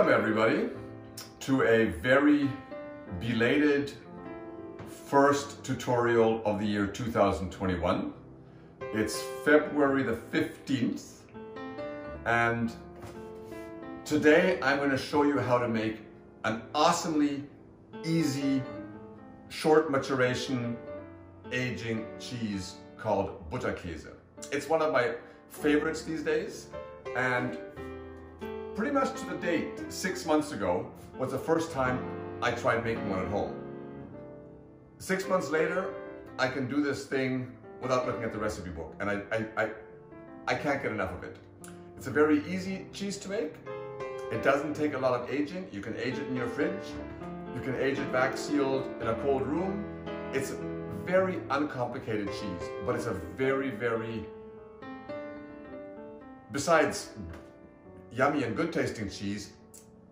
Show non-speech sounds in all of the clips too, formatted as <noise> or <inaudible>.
Welcome everybody to a very belated first tutorial of the year 2021. It's February the 15th and today I'm going to show you how to make an awesomely easy short maturation aging cheese called Butterkäse. It's one of my favorites these days and pretty much to the date, six months ago, was the first time I tried making one at home. Six months later, I can do this thing without looking at the recipe book, and I, I, I, I can't get enough of it. It's a very easy cheese to make. It doesn't take a lot of aging. You can age it in your fridge. You can age it back sealed in a cold room. It's a very uncomplicated cheese, but it's a very, very, besides yummy and good tasting cheese,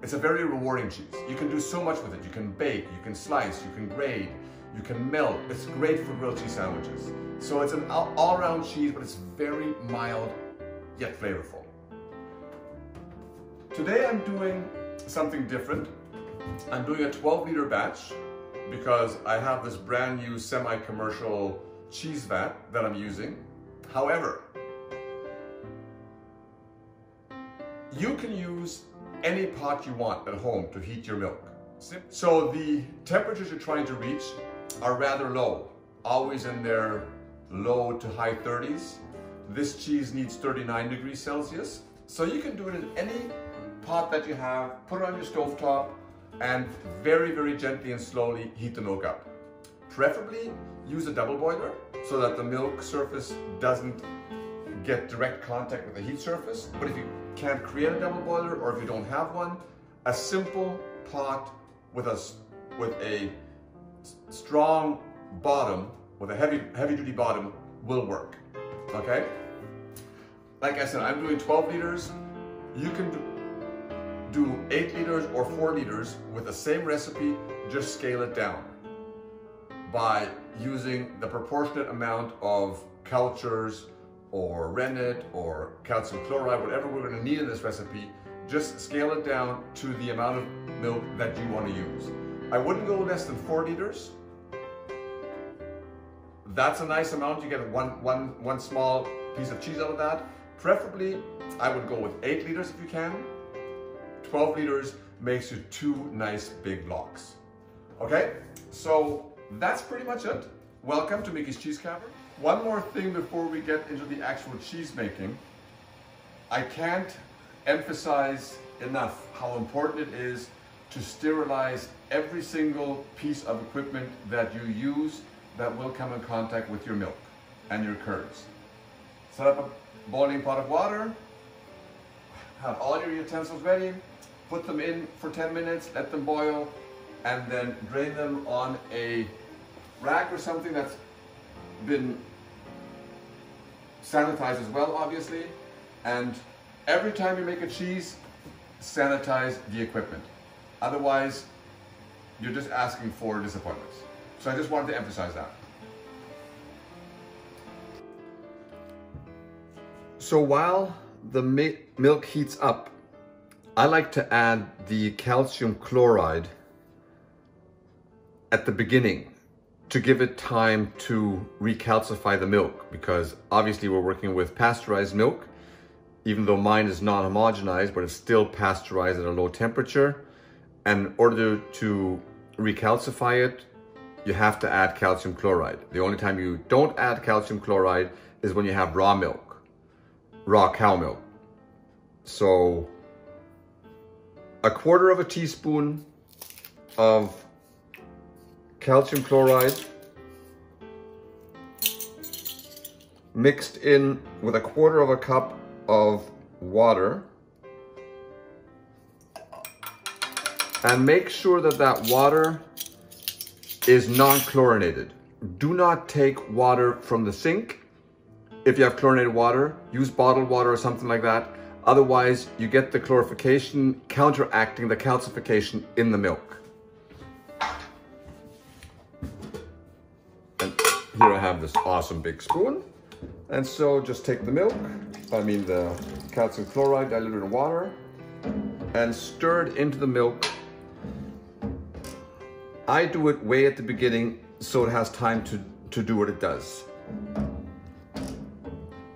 it's a very rewarding cheese. You can do so much with it. You can bake, you can slice, you can grate, you can melt. It's great for grilled cheese sandwiches. So it's an all-around cheese, but it's very mild, yet flavorful. Today I'm doing something different. I'm doing a 12 liter batch because I have this brand new semi-commercial cheese vat that I'm using. However, You can use any pot you want at home to heat your milk. So the temperatures you're trying to reach are rather low, always in their low to high 30s. This cheese needs 39 degrees Celsius. So you can do it in any pot that you have, put it on your stove top, and very, very gently and slowly heat the milk up. Preferably use a double boiler so that the milk surface doesn't get direct contact with the heat surface. But if you can't create a double boiler or if you don't have one, a simple pot with a, with a strong bottom, with a heavy, heavy duty bottom will work, okay? Like I said, I'm doing 12 liters. You can do, do eight liters or four liters with the same recipe, just scale it down by using the proportionate amount of cultures, or rennet or calcium chloride, whatever we're gonna need in this recipe, just scale it down to the amount of milk that you wanna use. I wouldn't go less than four liters. That's a nice amount. You get one, one, one small piece of cheese out of that. Preferably, I would go with eight liters if you can. 12 liters makes you two nice big blocks. Okay, so that's pretty much it. Welcome to Mickey's Cheese Cavern. One more thing before we get into the actual cheese making. I can't emphasize enough how important it is to sterilize every single piece of equipment that you use that will come in contact with your milk and your curds. Set up a boiling pot of water, have all your utensils ready, put them in for 10 minutes, let them boil, and then drain them on a rack or something that's been sanitized as well, obviously. And every time you make a cheese, sanitize the equipment. Otherwise, you're just asking for disappointments. So I just wanted to emphasize that. So while the milk heats up, I like to add the calcium chloride at the beginning to give it time to recalcify the milk because obviously we're working with pasteurized milk. Even though mine is not homogenized but it's still pasteurized at a low temperature and in order to recalcify it you have to add calcium chloride. The only time you don't add calcium chloride is when you have raw milk raw cow milk. So a quarter of a teaspoon of calcium chloride mixed in with a quarter of a cup of water and make sure that that water is non-chlorinated. Do not take water from the sink. If you have chlorinated water, use bottled water or something like that. Otherwise, you get the chlorification counteracting the calcification in the milk. Here I have this awesome big spoon. And so just take the milk, I mean the calcium chloride diluted in water, and stir it into the milk. I do it way at the beginning so it has time to, to do what it does.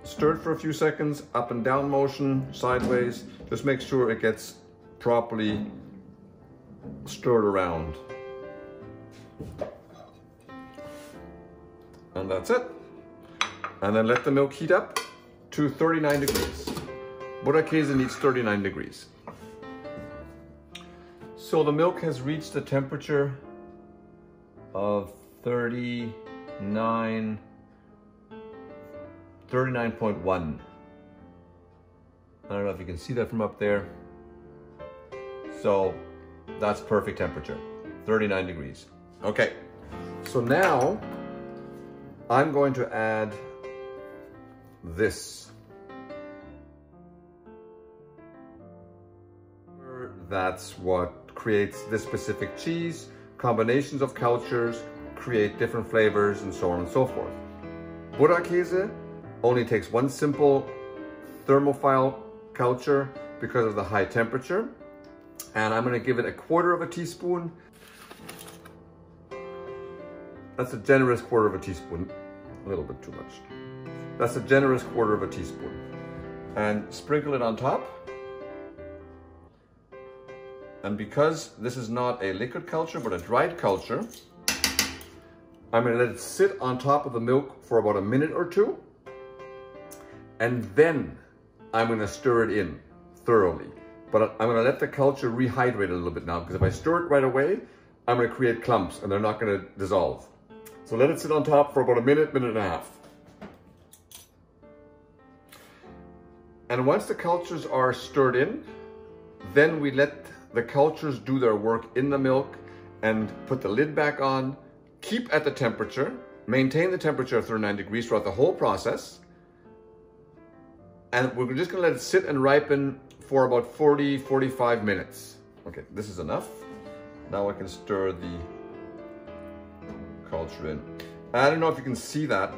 Stir it for a few seconds, up and down motion, sideways. Just make sure it gets properly stirred around. And that's it. And then let the milk heat up to 39 degrees. Butterkäse needs 39 degrees. So the milk has reached the temperature of 39, 39.1. I don't know if you can see that from up there. So that's perfect temperature, 39 degrees. Okay, so now I'm going to add this. That's what creates this specific cheese. Combinations of cultures create different flavors and so on and so forth. Butterkäse only takes one simple thermophile culture because of the high temperature. And I'm gonna give it a quarter of a teaspoon. That's a generous quarter of a teaspoon. A little bit too much. That's a generous quarter of a teaspoon. And sprinkle it on top. And because this is not a liquid culture, but a dried culture, I'm gonna let it sit on top of the milk for about a minute or two. And then I'm gonna stir it in thoroughly. But I'm gonna let the culture rehydrate a little bit now because if I stir it right away, I'm gonna create clumps and they're not gonna dissolve. So let it sit on top for about a minute, minute and a half. And once the cultures are stirred in, then we let the cultures do their work in the milk and put the lid back on, keep at the temperature, maintain the temperature of 39 degrees throughout the whole process. And we're just gonna let it sit and ripen for about 40, 45 minutes. Okay, this is enough. Now I can stir the culture in. I don't know if you can see that.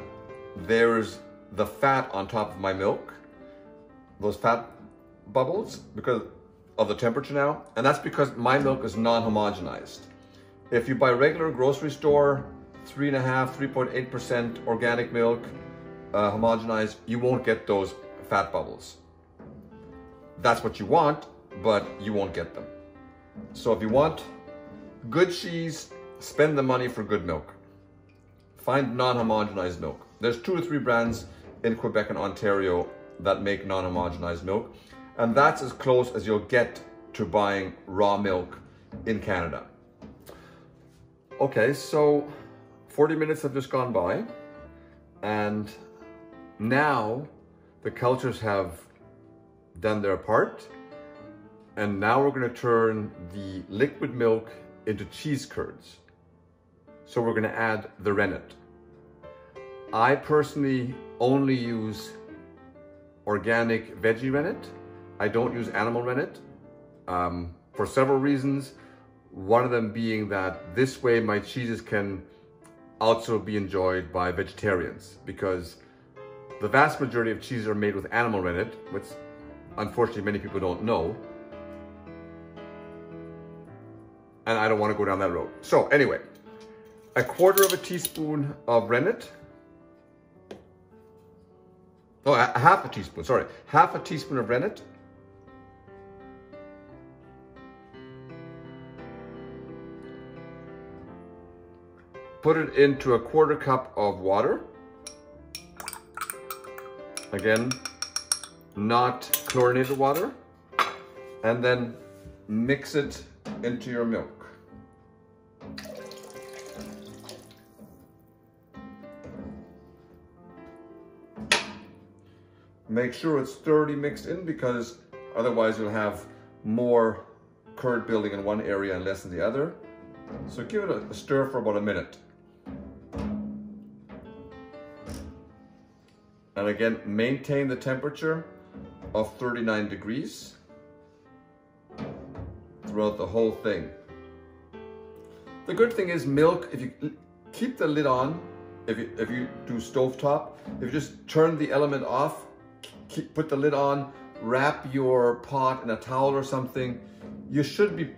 There's the fat on top of my milk those fat bubbles because of the temperature now. And that's because my milk is non-homogenized. If you buy regular grocery store, three and a half, 3.8% organic milk, uh, homogenized, you won't get those fat bubbles. That's what you want, but you won't get them. So if you want good cheese, spend the money for good milk. Find non-homogenized milk. There's two or three brands in Quebec and Ontario that make non-homogenized milk. And that's as close as you'll get to buying raw milk in Canada. Okay, so 40 minutes have just gone by and now the cultures have done their part and now we're gonna turn the liquid milk into cheese curds. So we're gonna add the rennet. I personally only use organic veggie rennet. I don't use animal rennet um, for several reasons. One of them being that this way my cheeses can also be enjoyed by vegetarians because the vast majority of cheeses are made with animal rennet, which unfortunately many people don't know. And I don't want to go down that road. So anyway, a quarter of a teaspoon of rennet, Oh, a half a teaspoon, sorry. Half a teaspoon of rennet. Put it into a quarter cup of water. Again, not chlorinated water. And then mix it into your milk. Make sure it's thoroughly mixed in because otherwise you'll have more curd building in one area and less in the other. So give it a stir for about a minute. And again, maintain the temperature of 39 degrees throughout the whole thing. The good thing is milk, if you keep the lid on, if you, if you do stovetop, if you just turn the element off, keep, put the lid on wrap your pot in a towel or something, you should be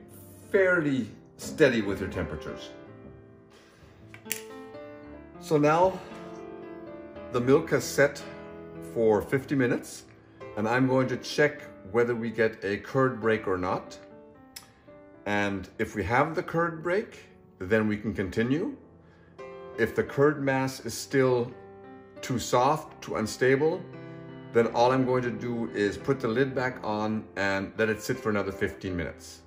fairly steady with your temperatures. So now the milk has set for 50 minutes and I'm going to check whether we get a curd break or not. And if we have the curd break, then we can continue. If the curd mass is still too soft, too unstable, then all I'm going to do is put the lid back on and let it sit for another 15 minutes.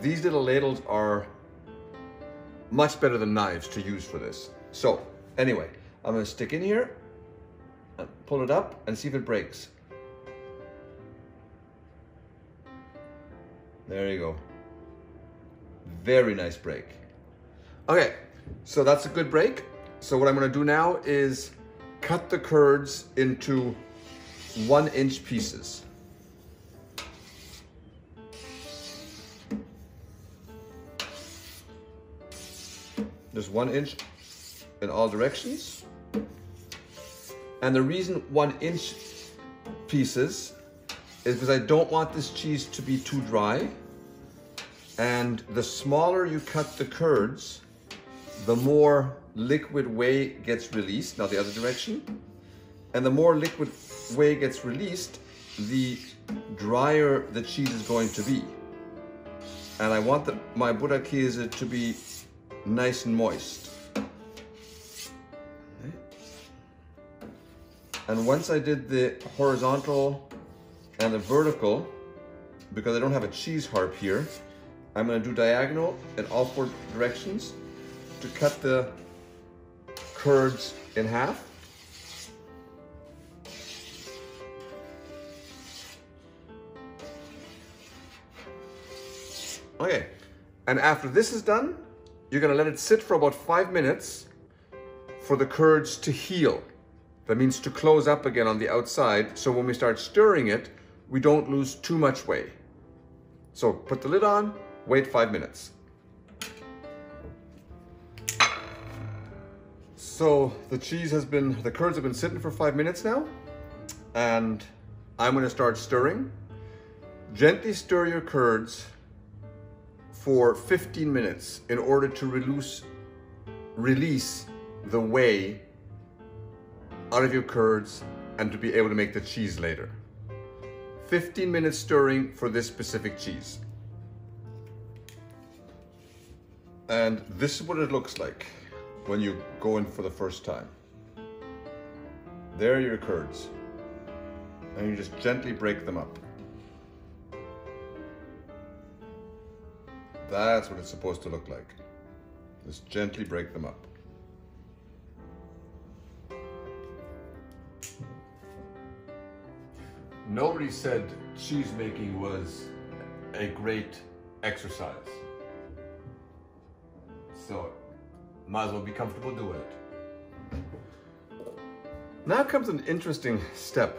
These little ladles are much better than knives to use for this. So anyway, I'm gonna stick in here, and pull it up and see if it breaks. There you go. Very nice break. Okay, so that's a good break. So what I'm gonna do now is cut the curds into one inch pieces. Just one inch in all directions. And the reason one inch pieces is because I don't want this cheese to be too dry. And the smaller you cut the curds, the more liquid whey gets released, now the other direction. And the more liquid whey gets released, the drier the cheese is going to be. And I want the, my Butterkäse to be nice and moist. And once I did the horizontal and the vertical, because I don't have a cheese harp here, I'm gonna do diagonal in all four directions to cut the curds in half. Okay, and after this is done, you're gonna let it sit for about five minutes for the curds to heal. That means to close up again on the outside, so when we start stirring it, we don't lose too much whey. So put the lid on, wait five minutes. So the cheese has been, the curds have been sitting for five minutes now, and I'm gonna start stirring. Gently stir your curds for 15 minutes in order to release, release the whey out of your curds and to be able to make the cheese later. 15 minutes stirring for this specific cheese. And this is what it looks like when you go in for the first time. There are your curds. And you just gently break them up. That's what it's supposed to look like. Just gently break them up. Nobody said cheese making was a great exercise. So, might as well be comfortable doing it. Now comes an interesting step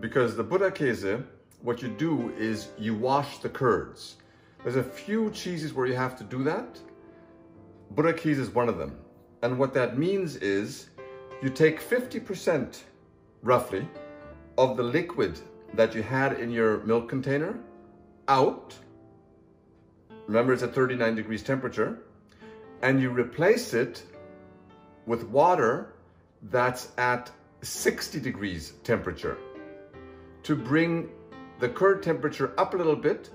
because the Butterkäse, what you do is you wash the curds. There's a few cheeses where you have to do that. Butterkäse is one of them. And what that means is you take 50% roughly of the liquid that you had in your milk container out. Remember it's at 39 degrees temperature. And you replace it with water that's at 60 degrees temperature to bring the curd temperature up a little bit,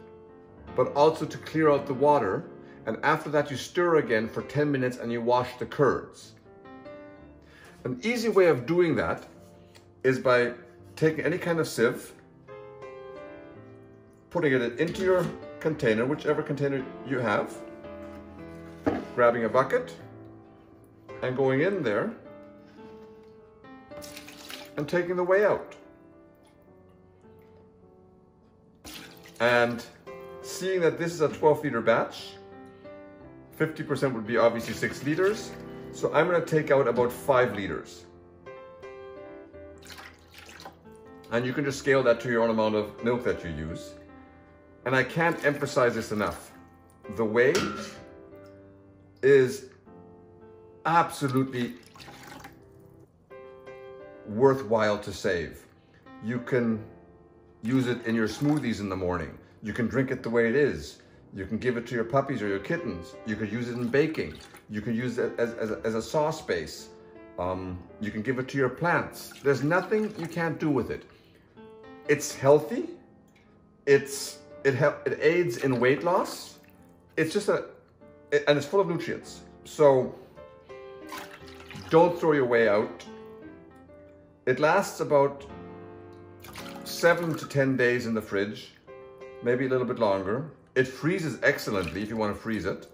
but also to clear out the water. And after that, you stir again for 10 minutes and you wash the curds. An easy way of doing that is by taking any kind of sieve, putting it into your container, whichever container you have, grabbing a bucket and going in there and taking the whey out. And seeing that this is a 12 liter batch, 50% would be obviously six liters. So I'm gonna take out about five liters. And you can just scale that to your own amount of milk that you use. And I can't emphasize this enough. The whey is absolutely worthwhile to save. You can use it in your smoothies in the morning. You can drink it the way it is. You can give it to your puppies or your kittens. You could use it in baking. You can use it as, as, a, as a sauce base. Um, you can give it to your plants. There's nothing you can't do with it. It's healthy. It's it it aids in weight loss. It's just a and it's full of nutrients. So don't throw your whey out. It lasts about seven to 10 days in the fridge, maybe a little bit longer. It freezes excellently if you want to freeze it.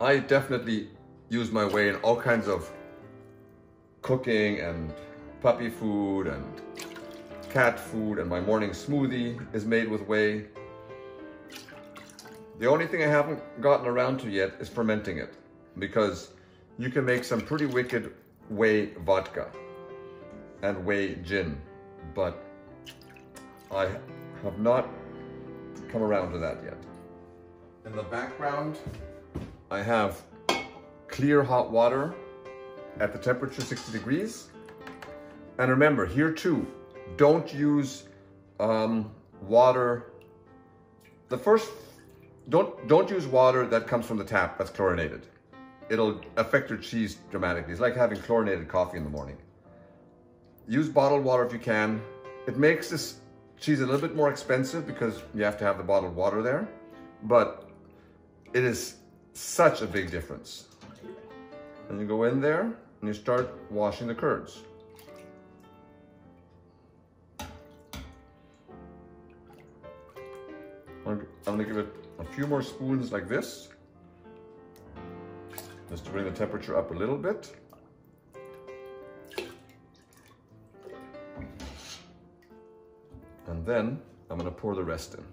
I definitely use my whey in all kinds of cooking and puppy food and cat food and my morning smoothie is made with whey. The only thing I haven't gotten around to yet is fermenting it because you can make some pretty wicked whey vodka and whey gin, but I have not come around to that yet. In the background, I have clear hot water at the temperature 60 degrees. And remember, here too, don't use um, water. The first, don't, don't use water that comes from the tap that's chlorinated. It'll affect your cheese dramatically. It's like having chlorinated coffee in the morning. Use bottled water if you can. It makes this cheese a little bit more expensive because you have to have the bottled water there, but it is such a big difference. And you go in there and you start washing the curds. I'm gonna give it a few more spoons like this, just to bring the temperature up a little bit. And then I'm gonna pour the rest in.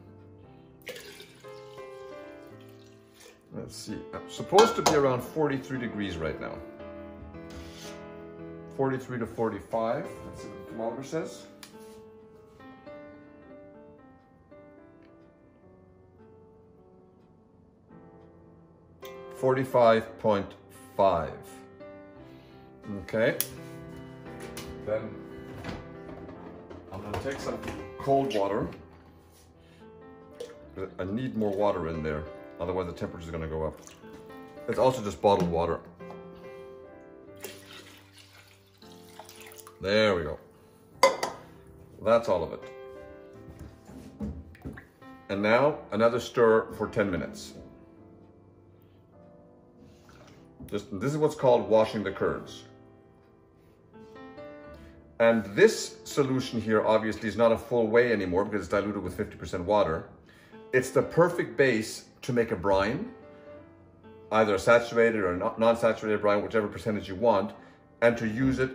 Let's see, I'm supposed to be around 43 degrees right now. 43 to 45, let's see what the thermometer says. Forty-five point five. Okay. Then I'm gonna take some cold water. I need more water in there, otherwise the temperature is gonna go up. It's also just bottled water. There we go. That's all of it. And now another stir for 10 minutes. Just, this is what's called washing the curds. And this solution here obviously is not a full whey anymore because it's diluted with 50% water. It's the perfect base to make a brine, either a saturated or non-saturated brine, whichever percentage you want, and to use it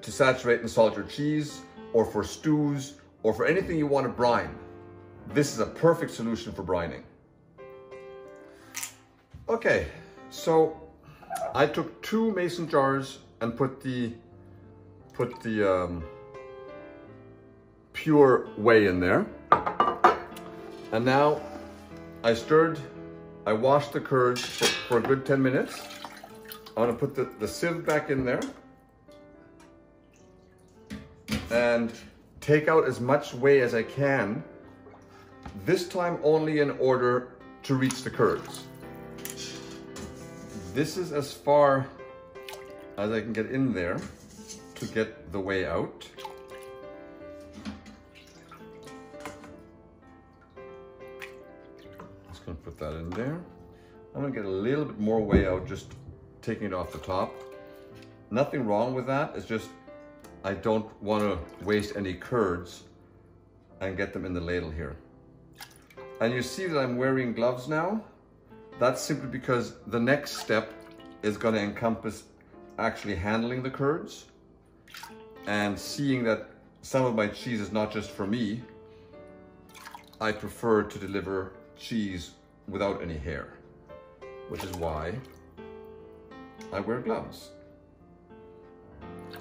to saturate and salt your cheese or for stews or for anything you want to brine. This is a perfect solution for brining. Okay, so I took two mason jars and put the put the um, pure whey in there. And now I stirred, I washed the curds for, for a good 10 minutes. I'm gonna put the, the sieve back in there and take out as much whey as I can, this time only in order to reach the curds. This is as far as I can get in there to get the whey out. Just gonna put that in there. I'm gonna get a little bit more whey out, just taking it off the top. Nothing wrong with that, it's just I don't wanna waste any curds and get them in the ladle here. And you see that I'm wearing gloves now? That's simply because the next step is gonna encompass actually handling the curds and seeing that some of my cheese is not just for me, I prefer to deliver cheese without any hair, which is why I wear gloves.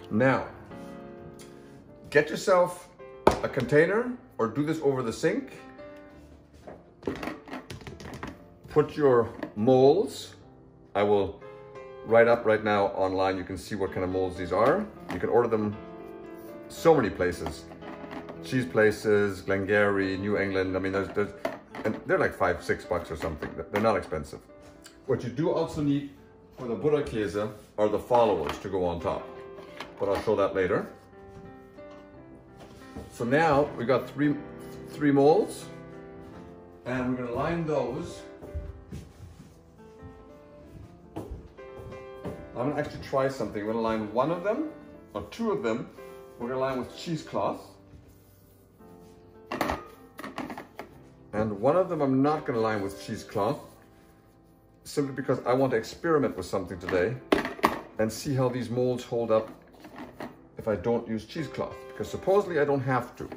Now, get yourself a container or do this over the sink. Put your molds. I will write up right now online. You can see what kind of molds these are. You can order them so many places. Cheese places, Glengarry, New England. I mean, there's, there's, and they're like five, six bucks or something. They're not expensive. What you do also need for the Butterkäse are the followers to go on top. But I'll show that later. So now we've got three, three molds and we're gonna line those. I'm gonna actually try something. We're gonna line one of them, or two of them, we're gonna line with cheesecloth. And one of them I'm not gonna line with cheesecloth, simply because I want to experiment with something today and see how these molds hold up if I don't use cheesecloth. Because supposedly I don't have to,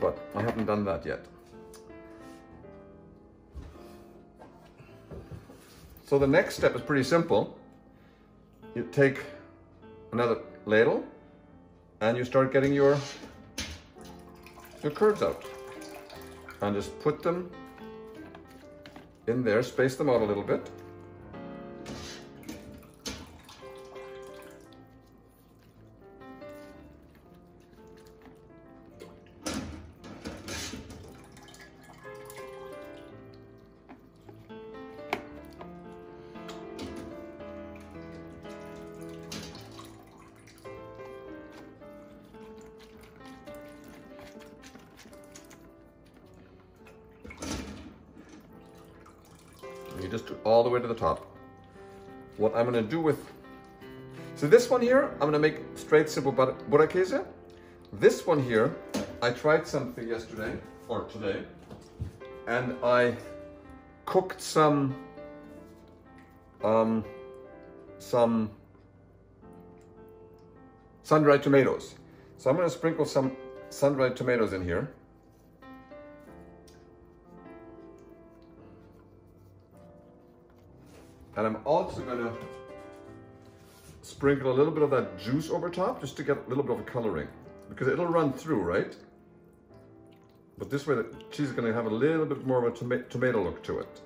but I haven't done that yet. So the next step is pretty simple. You take another ladle and you start getting your, your curds out. And just put them in there, space them out a little bit. You just do all the way to the top. What I'm gonna do with, so this one here, I'm gonna make straight simple Butterkäse. This one here, I tried something yesterday, or today, and I cooked some, um, some sun-dried tomatoes. So I'm gonna sprinkle some sun-dried tomatoes in here. And I'm also gonna sprinkle a little bit of that juice over top just to get a little bit of a coloring because it'll run through, right? But this way the cheese is gonna have a little bit more of a toma tomato look to it.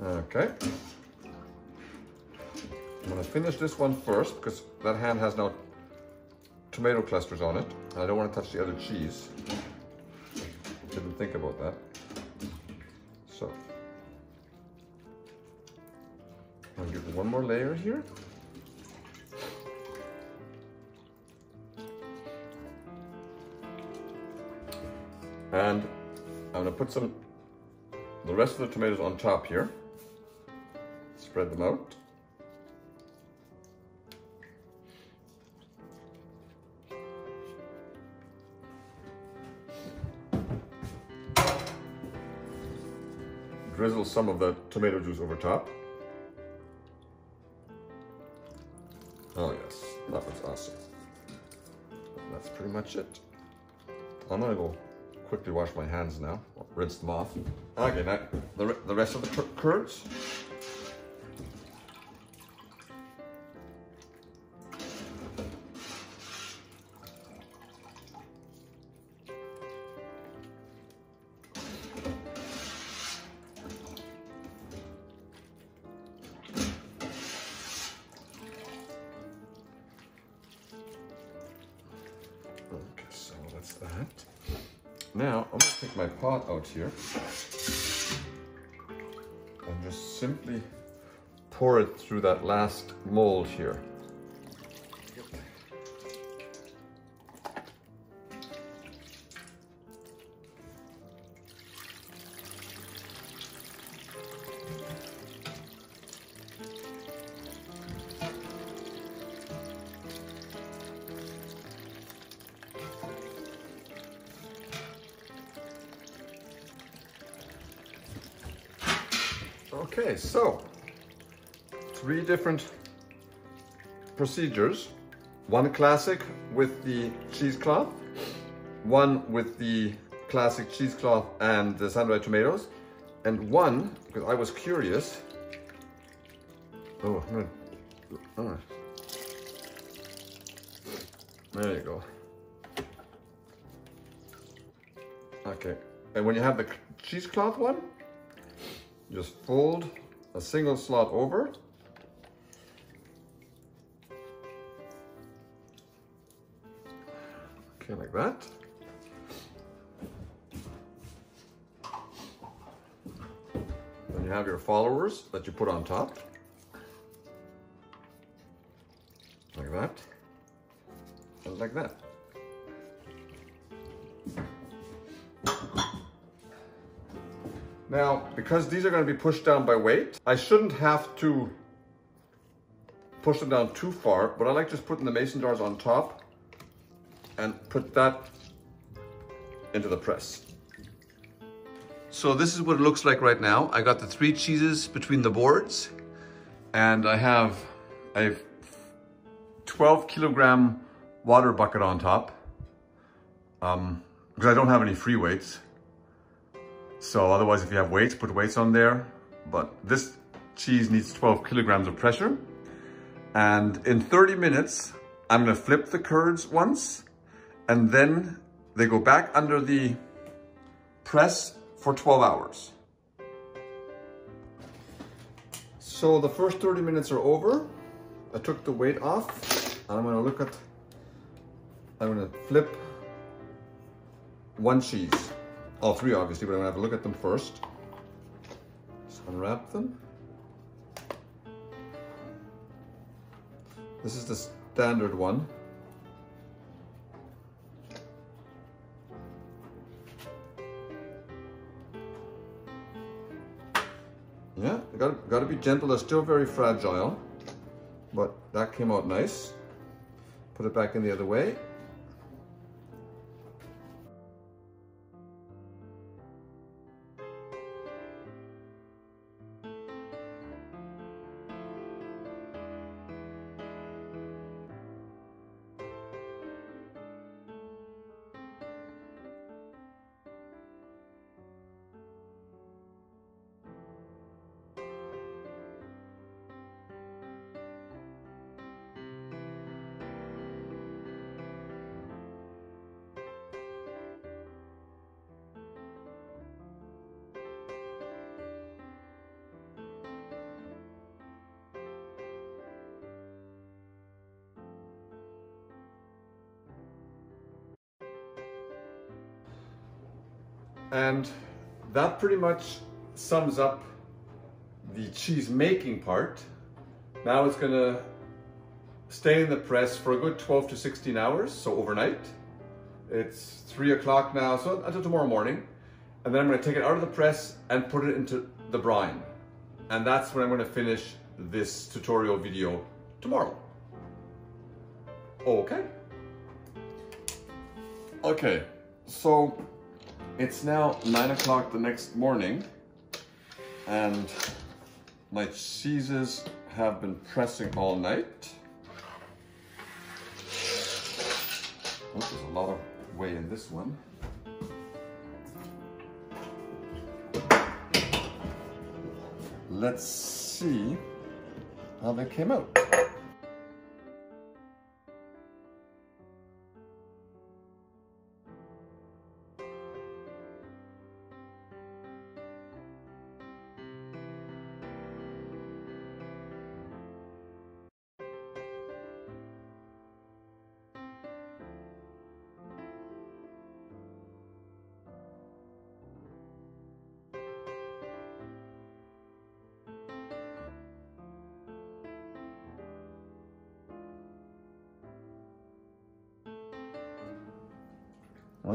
Okay. I'm gonna finish this one first because that hand has now tomato clusters on it. I don't wanna touch the other cheese. Didn't think about that. I'll give one more layer here. And I'm gonna put some, the rest of the tomatoes on top here. Spread them out. Drizzle some of the tomato juice over top. That awesome. That's pretty much it. I'm gonna go quickly wash my hands now, rinse them off. Okay, now the, the rest of the curds. Out here and just simply pour it through that last mold here. Okay, so three different procedures. One classic with the cheesecloth, one with the classic cheesecloth and the sun-dried tomatoes, and one, because I was curious, oh, oh. there you go. Okay, and when you have the cheesecloth one, just fold a single slot over. Okay, like that. Then you have your followers that you put on top. Like that. And like that. Now, because these are going to be pushed down by weight, I shouldn't have to push them down too far, but I like just putting the mason jars on top and put that into the press. So this is what it looks like right now. I got the three cheeses between the boards and I have a 12 kilogram water bucket on top um, because I don't have any free weights. So otherwise, if you have weights, put weights on there. But this cheese needs 12 kilograms of pressure. And in 30 minutes, I'm gonna flip the curds once, and then they go back under the press for 12 hours. So the first 30 minutes are over. I took the weight off, and I'm gonna look at, I'm gonna flip one cheese. All three, obviously, but I'm gonna have a look at them first. Just unwrap them. This is the standard one. Yeah, gotta, got to be gentle. They're still very fragile, but that came out nice. Put it back in the other way. And that pretty much sums up the cheese making part. Now it's gonna stay in the press for a good 12 to 16 hours, so overnight. It's three o'clock now, so until tomorrow morning. And then I'm gonna take it out of the press and put it into the brine. And that's when I'm gonna finish this tutorial video tomorrow. Okay. Okay, so it's now nine o'clock the next morning and my cheeses have been pressing all night. Oh, there's a lot of whey in this one. Let's see how they came out.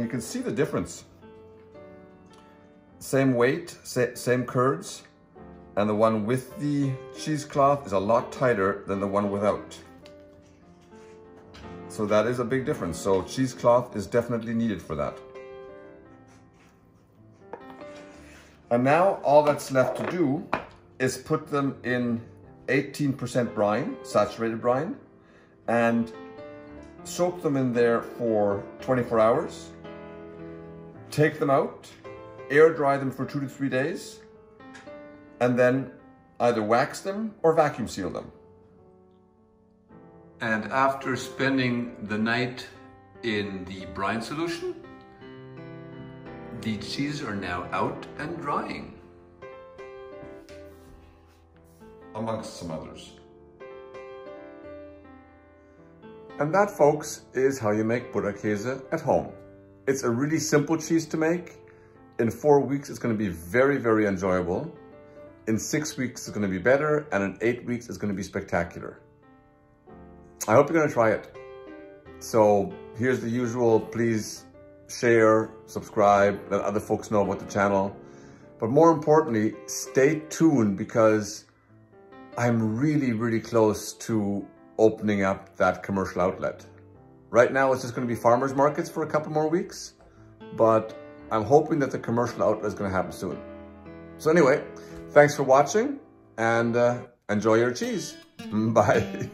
Can see the difference. Same weight, same curds, and the one with the cheesecloth is a lot tighter than the one without. So that is a big difference. So cheesecloth is definitely needed for that. And now all that's left to do is put them in 18% brine, saturated brine, and soak them in there for 24 hours take them out, air dry them for two to three days, and then either wax them or vacuum seal them. And after spending the night in the brine solution, the cheeses are now out and drying. amongst some others. And that, folks, is how you make Butterkäse at home. It's a really simple cheese to make. In four weeks, it's gonna be very, very enjoyable. In six weeks, it's gonna be better. And in eight weeks, it's gonna be spectacular. I hope you're gonna try it. So here's the usual, please share, subscribe, let other folks know about the channel. But more importantly, stay tuned because I'm really, really close to opening up that commercial outlet. Right now, it's just gonna be farmer's markets for a couple more weeks, but I'm hoping that the commercial outlet is gonna happen soon. So anyway, thanks for watching and uh, enjoy your cheese. <laughs> Bye.